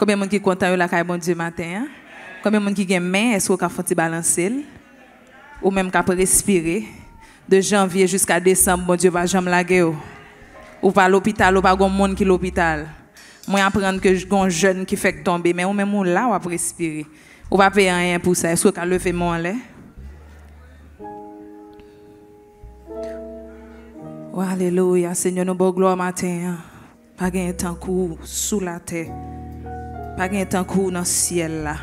Combien de monde qui est content de la caille bon Dieu matin? hein? Combien de monde qui a main, est-ce qu'on a fait balancer? Ou même qu'à respirer? De janvier jusqu'à décembre, bon Dieu va jamais laguer. ou. Ou pas à l'hôpital, ou pas grand monde qui l'hôpital. Moi, apprendre que j'ai un jeune qui fait tomber, mais ou même ou là, ou va respirer. Ou va payer rien pour ça. Est-ce qu'on a levé mon lait? Oh, alléluia, Seigneur, nous bon gloire matin. hein. Pas gain temps coup sous la terre. Pas temps coup dans le ciel là.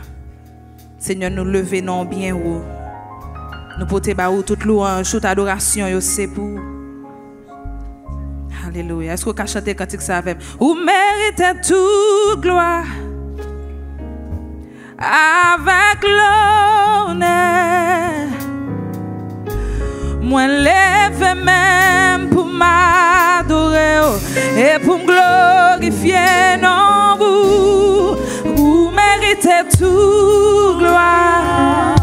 Seigneur, nous lever non bien haut. Nous porter ba ou toute louange, toute adoration, yo c'est pour. Alléluia. Est-ce qu'on peut chanter cantique ça avec Ou méritez toute gloire? Avec l'honneur. Moi lève même pour m'adorer oh, et pour me glorifier non vous. mérité tout gloire.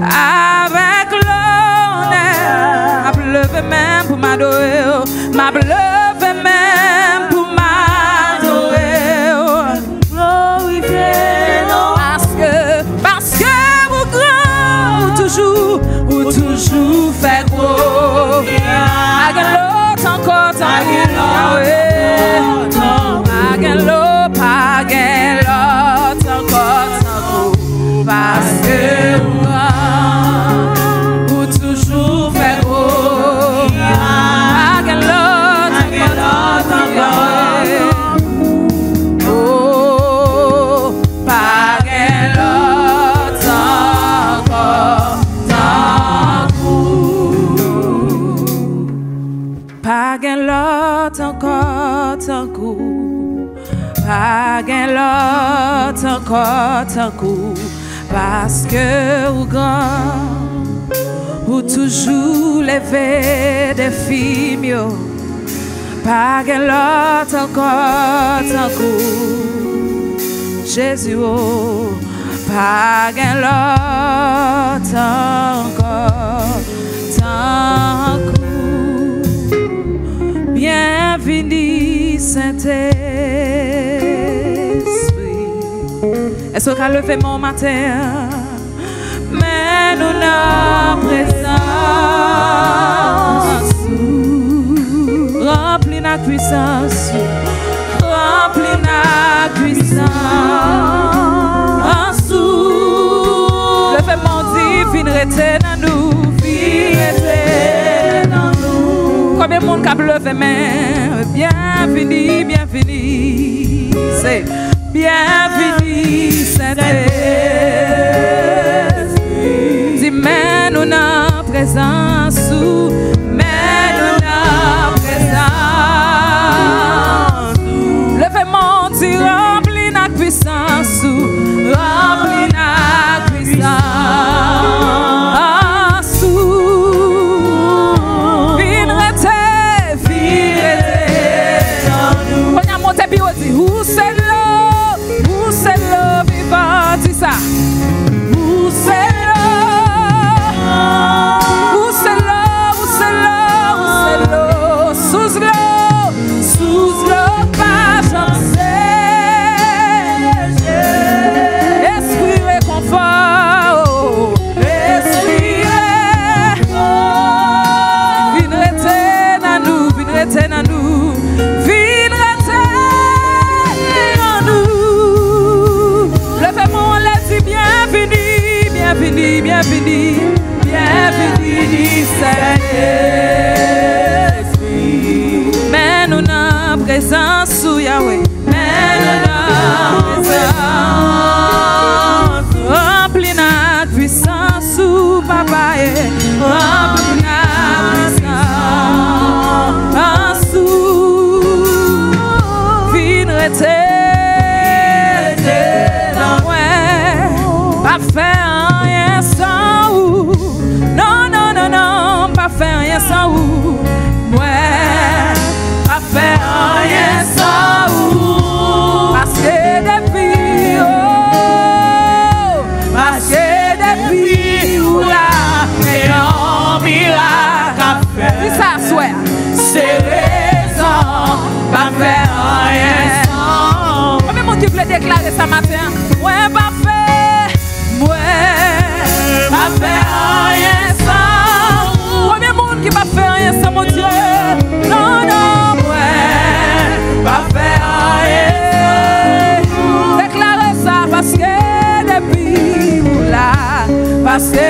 Avec l'honneur, m'a levé même pour m'adorer, oh. m'a Paguez l'autre encore, tant Parce que au grand, ou toujours levé des filles, yo. Paguez l'autre encore, tant Jésus, oh, paguez l'autre encore, tant Bienvenue, Saint-Esprit. Est-ce qu'on a mon matin? Mais nous n'avons présence. Remplis la puissance. Remplis la puissance. Levez mon divine rete monde qui a levé main? Bienvenue, bienvenue. C'est bienvenue, Saint-Esprit. Dis, mais nous n'avons présence. Mon notre puissance. Remplis notre puissance. sans ou moi pas faire rien sans ou parce que depuis oh parce que depuis ou là et en miracle à ça souhait c'est raison pas faire rien sans. Oh, moi même tu voulais déclarer ça matin. Ouais pas faire Faire rien sans mon Dieu. Non, fait rien. Déclarez ça parce que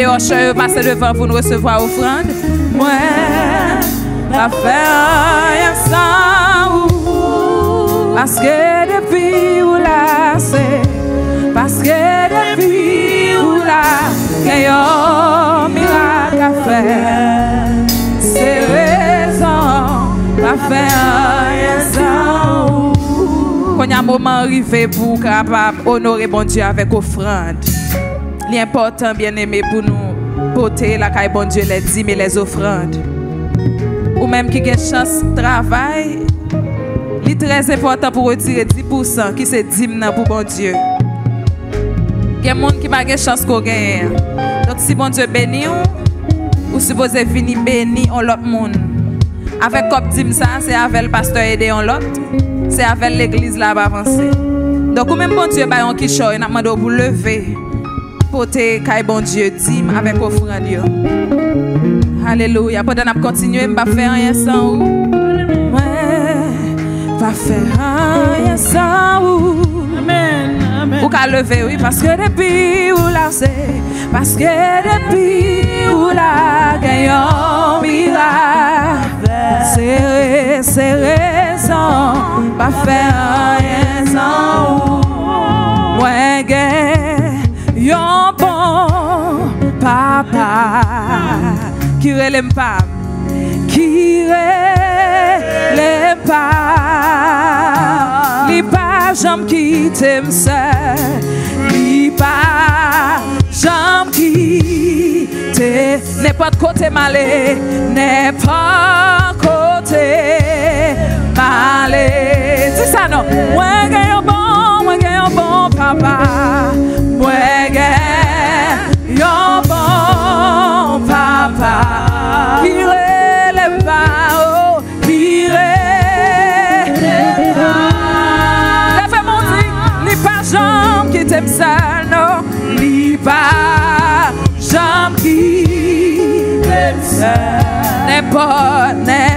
de oshe yo pase devan pou nou resevo a ofrande. Mwen, la fe a yasa ou, paske depi ou la se, paske depi ou la, ke yo mirak la fe. Se rezon, la fe a yasa ou, kon ya mouman rive pou kapap onore bon Diyo avek ofrande. L'important, bien aimé, pour nous porter la caille bon Dieu, les dîmes et les offrandes. Ou même qui a une chance de travail, il très important pour retirer 10% qui c'est dîme pour bon Dieu. Il y a gens qui n'ont pas de chance qu'on gagne. Donc si bon Dieu bénit, ou ou supposé venir bénir on l'autre monde. Avec comme dîme ça, c'est avec le pasteur aider on l'autre. C'est avec l'église là pour avancer. Donc ou même bon Dieu ba yon qui choy, n'a demandé pour lever porter kay bon Dieu dîme avec offrande yo. Alléluia. Pendant qu'on continuer, je ne vais pas faire rien sans vous. Ouais, pas faire rien sans vous. Amen, amen. Ou qu'à lever, oui, parce que depuis où là c'est, parce que depuis où là gagnons miracle, c'est c'est raison, pas faire rien sans vous. Qui relève pas, qui relève pas, li pas jambe qui t'aime seul, li pas jambe qui t'aime, n'importe côté malé, n'importe côté malé. C'est ça non? Moi gagne un bon, moi gagne un bon papa, moi Não é pó.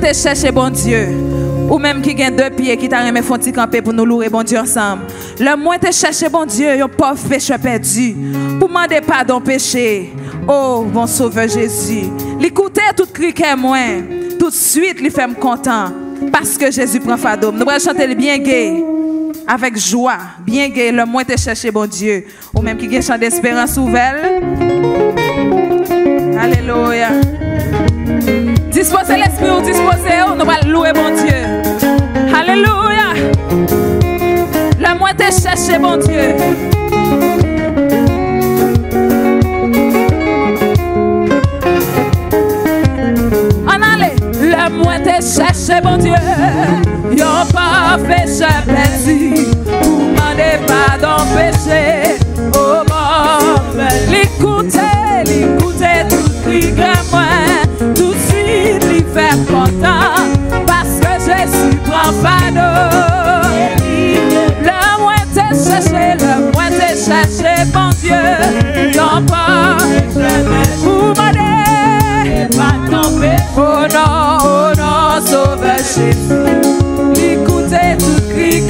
Te chercher bon Dieu. Ou même qui gagne deux pieds qui t'a remis font camper pour nous louer bon Dieu ensemble. Le moins te chercher bon Dieu, un pauvre péché perdu. Pour demander pardon péché. Oh, bon sauveur Jésus. L'écouter tout cri qu'est moins. Tout de suite, il fait me content. Parce que Jésus prend fado. Nous allons chanter bien gay. Avec joie. Bien gay. Le moins te chercher bon Dieu. Ou même qui gagne chant d'espérance ouverte. Alléluia. Disposez l'esprit, disposez, nous allons louer bon Dieu. Alléluia. Moins te chercher bon Dieu. En allez, le moins te chercher bon Dieu. Yon pas fait plaisir. Pour demander pardon péché. Pas pour demander pardon péché. Oh non, oh Jésus. L'écouter tout cri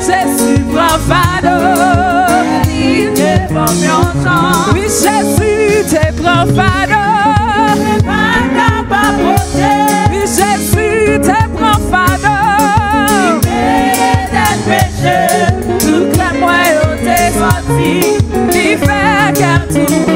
Jésus. Il te prend longtemps. Oui, Jésus te prend fado. T'ai sorti. Il fait car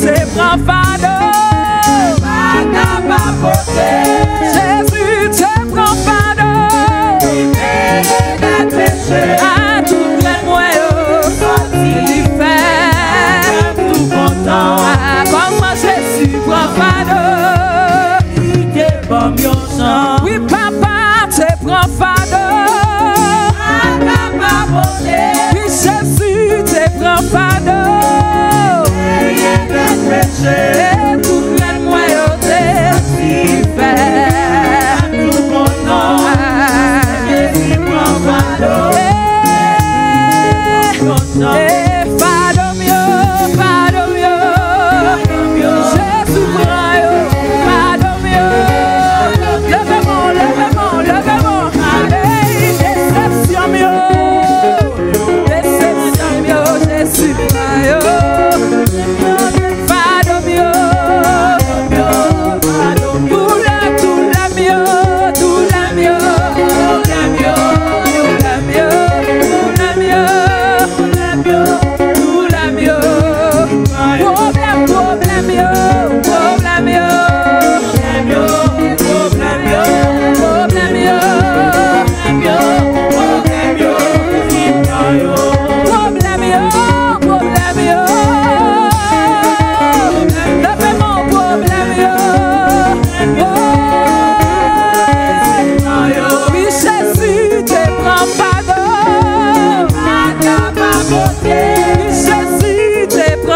Te prend fado. Jésus te prend fado. À tout le moyen, il fait tout content. Ah, comment Jésus prend fado. Oui, papa te prend fado. Oui, te. Et tout le moyen, il fait